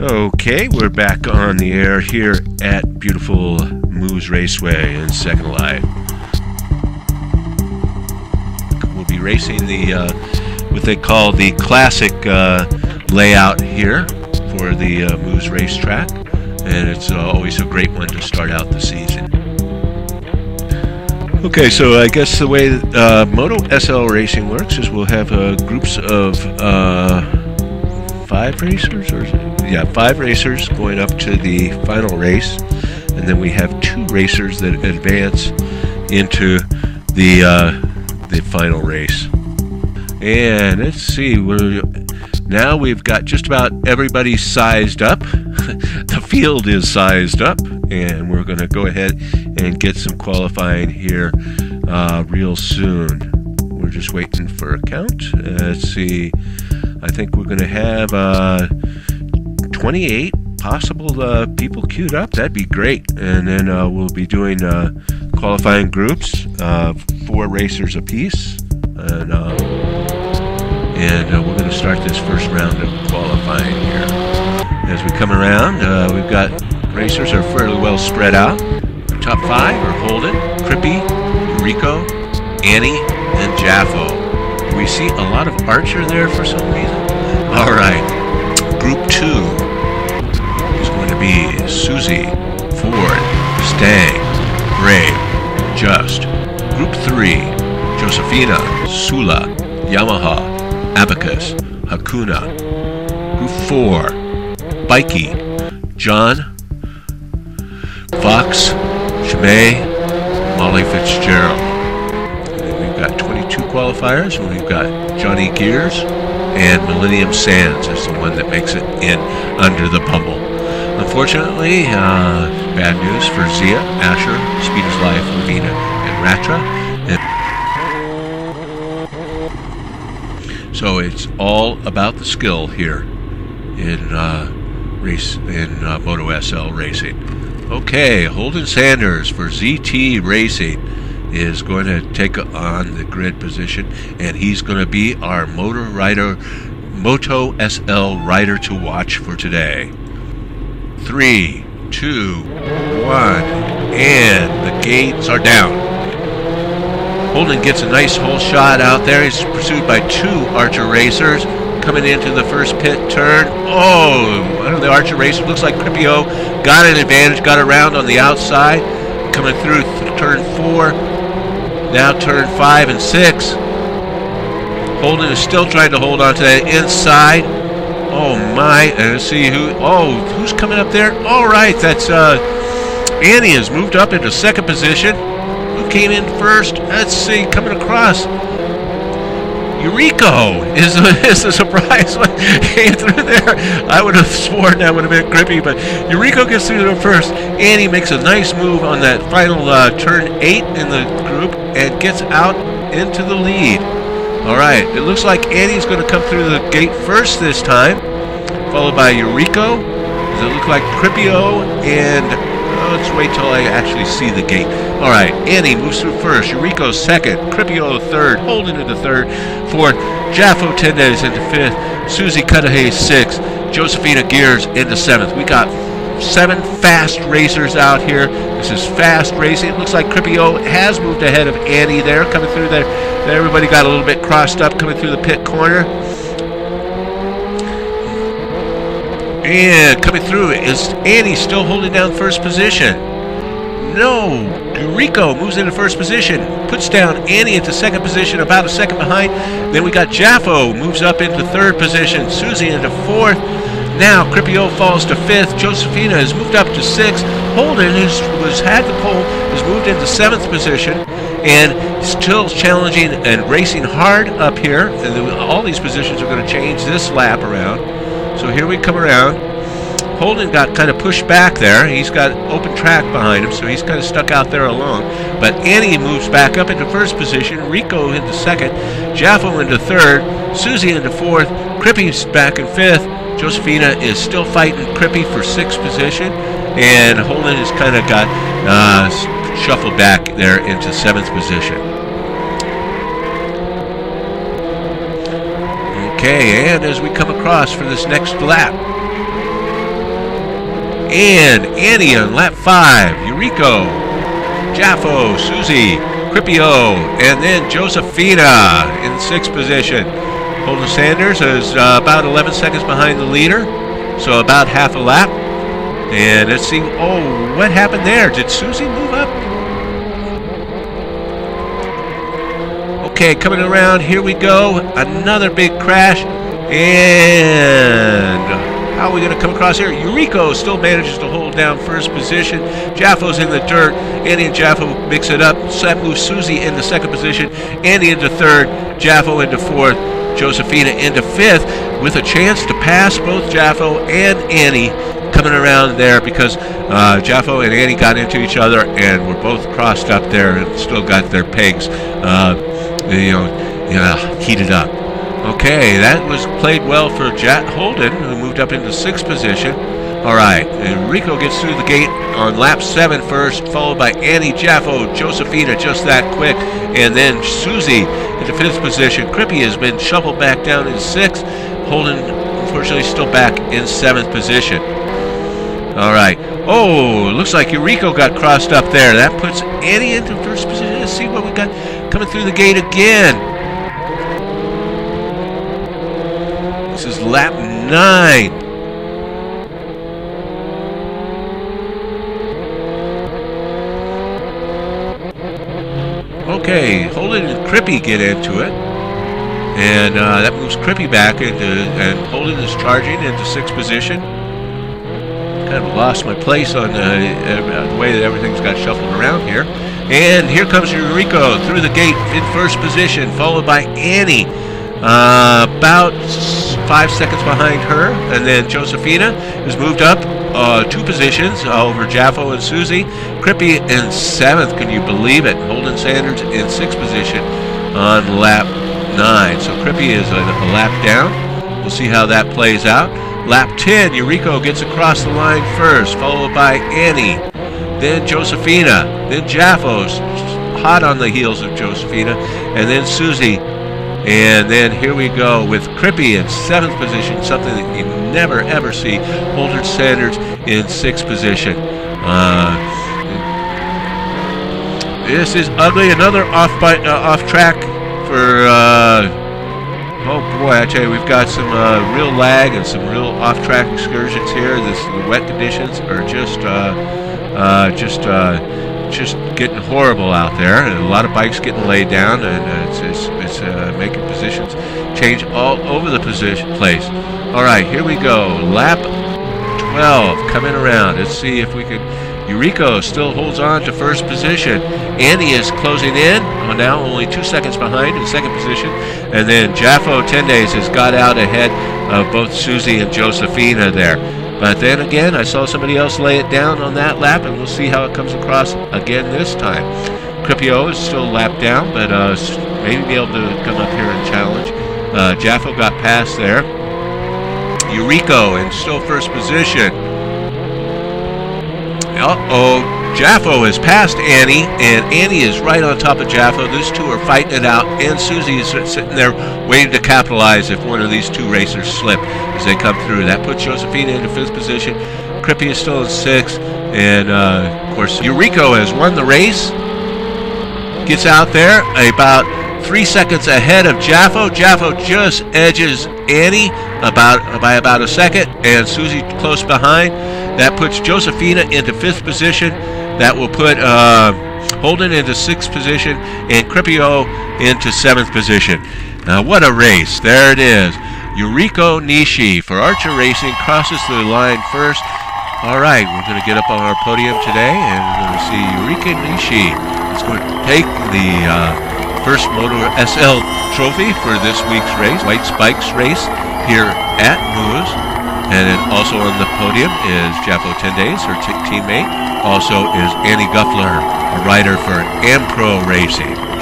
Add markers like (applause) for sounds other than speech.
Okay, we're back on the air here at beautiful Mooz Raceway in Second Life. We'll be racing the uh, what they call the classic uh, layout here for the uh, Mooz Racetrack, and it's uh, always a great one to start out the season. Okay, so I guess the way uh, Moto SL racing works is we'll have uh, groups of five racers, or yeah, five racers going up to the final race, and then we have two racers that advance into the uh, the final race. And let's see, we're now we've got just about everybody sized up. (laughs) the field is sized up, and we're going to go ahead and get some qualifying here uh, real soon. We're just waiting for a count. Uh, let's see. I think we're going to have uh, 28 possible uh, people queued up. That'd be great. And then uh, we'll be doing uh, qualifying groups, four racers apiece. And, and we're going to start this first round of qualifying here. As we come around, we've got racers are fairly well spread out. Top five are Holden, Crippy, Rico, Annie, and Jaffo. We see a lot of Archer there for some reason. All right, Group 2 is going to be Susie, Ford, Stang, Brave, Just. Group 3, Josephina, Sula, Yamaha, Abacus, Hakuna. Group 4, Bikey, John, Fox, Shimei, Molly Fitzgerald. 22 qualifiers, and we've got Johnny Gears and Millennium Sands is the one that makes it in under the pummel. Unfortunately, uh, bad news for Zia, Asher, Speed is Life, Lavina, and Ratra. And so it's all about the skill here in uh, race in uh, Moto SL racing. Okay, Holden Sanders for ZT Racing is going to take on the grid position, and he's going to be our motor rider, Moto SL rider to watch for today. Three, two, one, and the gates are down. Holden gets a nice hole shot out there. He's pursued by two Archer racers coming into the first pit turn. Oh, one of the Archer racers looks like Cripio got an advantage, got around on the outside, coming through th turn four. Now turn five and six. Holden is still trying to hold on to that inside. Oh my, and let's see who, oh, who's coming up there? All right, that's, uh, Annie has moved up into second position. Who came in first? Let's see, coming across. Yuriko is a, (laughs) is a surprise one came through there. I would have sworn that would have been grippy, but Yuriko gets through there first. Annie makes a nice move on that final uh, turn eight in the group and gets out into the lead. All right, it looks like Annie's going to come through the gate first this time, followed by Yuriko. Does it look like Cripio and Let's wait till I actually see the gate. All right, Annie moves through first. Yuriko second. Cripio third. Holden into third. Fourth. Jaffo Tendez into fifth. Susie Cudahy sixth. Josephina Gears into seventh. We got seven fast racers out here. This is fast racing. It looks like Cripio has moved ahead of Annie there, coming through there. Everybody got a little bit crossed up coming through the pit corner. And coming through is Annie still holding down first position. No, Rico moves into first position, puts down Annie into second position, about a second behind. Then we got Jaffo moves up into third position, Susie into fourth. Now Cripio falls to fifth. Josephina has moved up to sixth. Holden, who was had the pole, has moved into seventh position and still challenging and racing hard up here. And all these positions are going to change this lap around. So here we come around. Holden got kind of pushed back there. He's got open track behind him, so he's kind of stuck out there alone. But Annie moves back up into first position. Rico into second. Jaffo into third. Susie into fourth. Crippy's back in fifth. Josephina is still fighting Crippy for sixth position. And Holden has kind of got uh, shuffled back there into seventh position. Okay, and as we come across for this next lap, And Annie on lap five. Yuriko, Jaffo, Susie, Cripio, and then Josephina in sixth position. Holden Sanders is uh, about 11 seconds behind the leader, so about half a lap. And let's see. Oh, what happened there? Did Susie move up? Okay, coming around. Here we go. Another big crash. And how are we going to come across here? Yuriko still manages to hold down first position. Jaffo's in the dirt. Andy and Jaffo mix it up. That moves in the second position. Andy into third. Jaffo into fourth. Josephina into fifth with a chance to pass both Jaffo and Annie coming around there because uh, Jaffo and Annie got into each other and were both crossed up there and still got their pegs, uh, you know, you heated up. Okay, that was played well for Jack Holden, who moved up into sixth position. All right, and Rico gets through the gate on lap seven first, followed by Annie Jaffo, Josephina just that quick, and then Susie into fifth position. Crippy has been shuffled back down in sixth. Holden, unfortunately, still back in seventh position. All right. Oh, looks like Yuriko got crossed up there. That puts Annie into first position. Let's see what we got coming through the gate again. This is lap nine. Okay, Holden and Crippy get into it. And uh, that moves Crippy back into, and Holden is charging into sixth position. Kind of lost my place on uh, the way that everything's got shuffled around here. And here comes Yuriko through the gate in first position, followed by Annie. Uh, about five seconds behind her. And then Josephina has moved up uh, two positions uh, over Jaffo and Susie. Crippy in seventh, can you believe it? Holden Sanders in sixth position on lap nine. So Crippy is a, a lap down. We'll see how that plays out. Lap 10, Yuriko gets across the line first, followed by Annie, then Josephina, then Jaffo's hot on the heels of Josephina, and then Susie. And then here we go with Crippy in seventh position, something that you never ever see. Holden Sanders in sixth position. Uh, this is ugly. Another off by, uh, off track for. Uh, boy, I tell you, we've got some uh, real lag and some real off-track excursions here. This, the wet conditions are just, uh, uh, just, uh, just getting horrible out there, and a lot of bikes getting laid down, and uh, it's, it's, it's making positions change all over the position place. All right, here we go. Lap 12 coming around. Let's see if we can. Yuriko still holds on to first position. Andy is closing in, now only two seconds behind in second position. And then Jaffo Tendays has got out ahead of both Susie and Josephina there. But then again, I saw somebody else lay it down on that lap, and we'll see how it comes across again this time. Cripio is still lapped down, but uh, maybe be able to come up here and challenge. Uh, Jaffo got past there. Yuriko in still first position. Uh-oh, Jaffo has passed Annie, and Annie is right on top of Jaffo. These two are fighting it out, and Susie is sitting there waiting to capitalize if one of these two racers slip as they come through. That puts Josephina into fifth position. Crippy is still in sixth, and uh, of course, Yuriko has won the race. Gets out there about three seconds ahead of Jaffo. Jaffo just edges Annie about by about a second, and Susie close behind. That puts Josephina into fifth position. That will put uh, Holden into sixth position and Cripio into seventh position. Now, what a race. There it is. Yuriko Nishi for Archer Racing crosses the line first. All right, we're going to get up on our podium today and we're going to see Yuriko Nishi is going to take the uh, first Moto SL trophy for this week's race, White Spikes race here at Mooz. And then also on the podium is Jaffo Tendays, her teammate. Also is Annie Guffler, a rider for Ampro Racing.